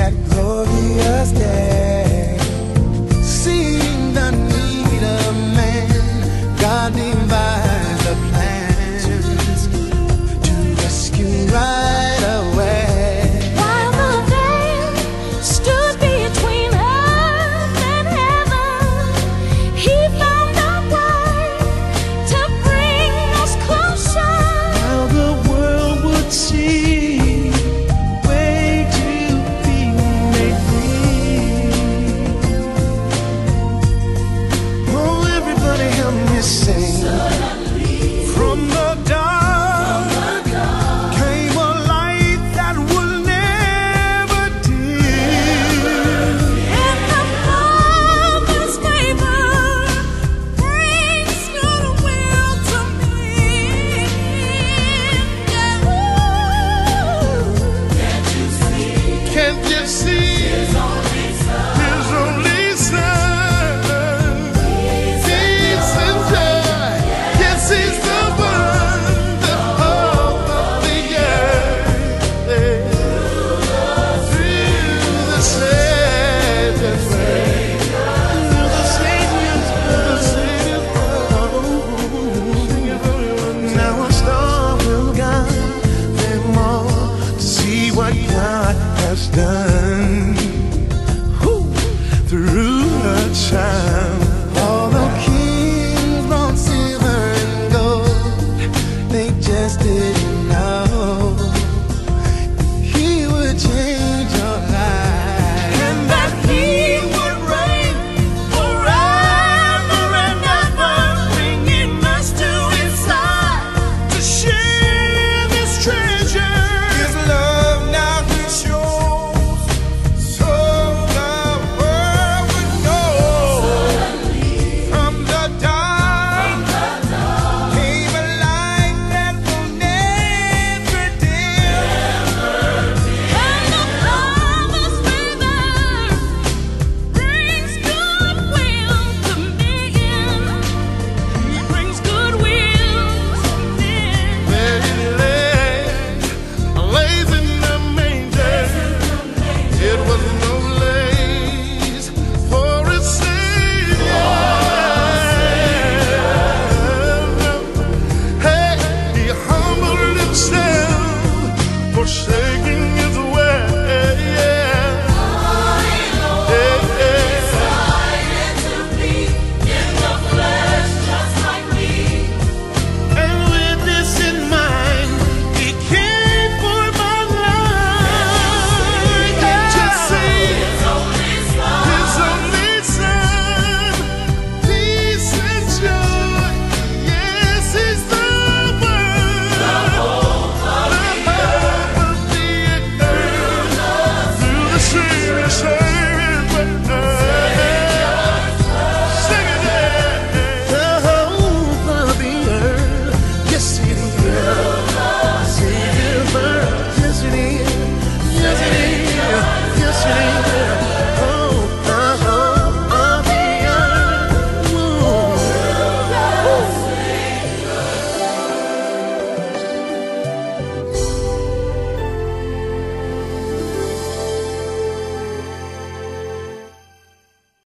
that glorious day. Done.